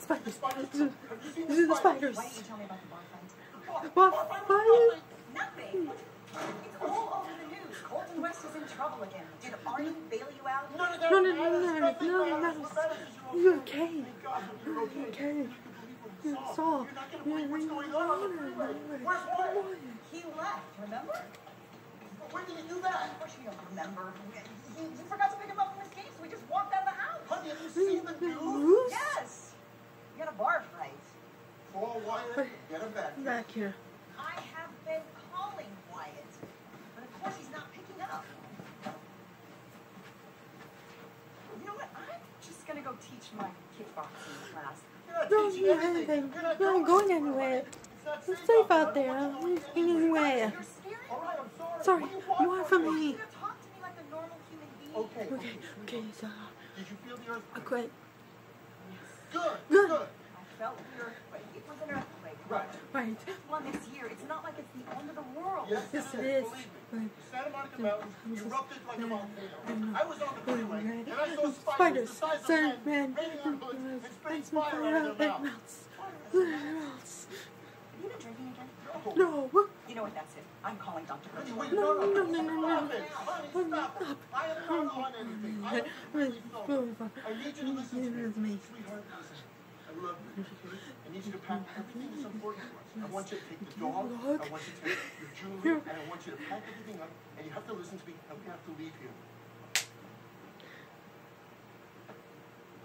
Spiders. Spiders. Have you seen the spiders. Why didn't you tell me about the bar fight? What? Bar fight was nothing. Nothing. It's all over the news. Colton West is in trouble again. Did Arnie bail you out? No, no, no, no, no, no. You're you're okay. You're okay. Okay. You can believe what you You saw. saw. You're not gonna believe what's going on on the freeway. Where's Wyatt? He left, remember? When did he do that? Of course you don't remember. He, he forgot to pick him up from his game, so he just walked out of the house. Honey, have you seen the news? Bruce? Yes. You had a bar fight. Call Wyatt. Get him back. Back here. I have been calling Wyatt, but of course he's not picking up. You know what? I'm just gonna go teach my kickboxing class. You're not Don't teaching do anything. anything. You're not You're not going going anywhere. It's not It's safe out there. I I'm want you to going anywhere. You're scaring All right, I'm sorry. Sorry. What you want You want from me. me? You talk to me like a normal human being. Okay. Okay. Okay. So, Did you feel the earthquake? okay. Good. Good. Good. Felt the earthquake. It was an earthquake. Right. Right. One this year. It's not like it's the end of the world. Yes, Yes, it is. Right. Santa Monica Mountains erupted like a volcano. I was on the freeway and I saw spiders, Spiders. the size of men, man. raining on hoods and spitting fire out of their mouths. mouths. Have you been drinking again? No. You know what? That's it. I'm calling Dr. Honey, No, no, no, no, no, no. Stop it. Honey, stop it. I am not on anything. I am completely sober. I need you to listen to me. Sweetheart. I love you. I need you to pack everything that's important to us. I want you to take the dog. I want you to take your jewelry. And I want you to pack everything up. And you have to listen to me. And we have to leave here.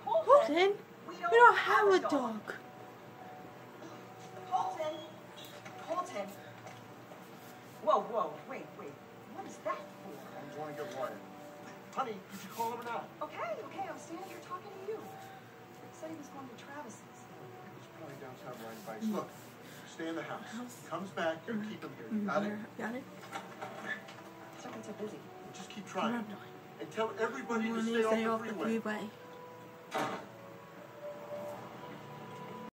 Colton, We we don't have a dog. Colton. Colton. Whoa, whoa. Wait, wait. What is that for? I'm going to get water. Honey, did you call him or not? Okay, okay. I'm standing here talking to you. He said he going to Travis's. He's probably downtown riding bikes. Look, stay in the house. Comes back, you keep him here. Mm-hmm. Got it? Got it? Took him too busy. Just keep trying. And tell everybody to want stay to stay off off the the freeway. freeway.